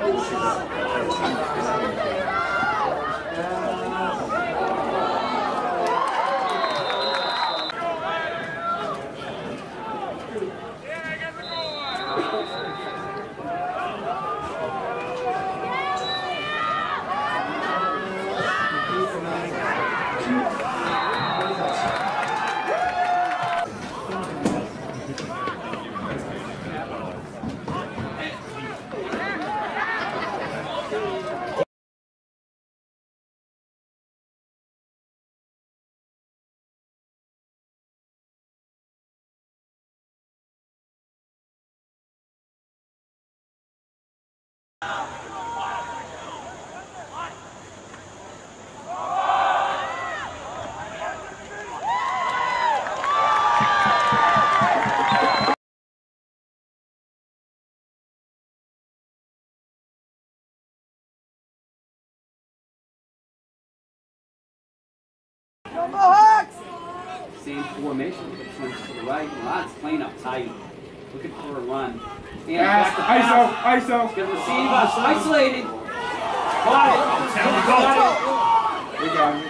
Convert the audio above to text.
気持ちいい。Same formation, to the right. Lots playing up tight. Looking for a run. And Pass, back to pass. ISO, ISO. Good receive, isolated. Got it. Got it. We got it.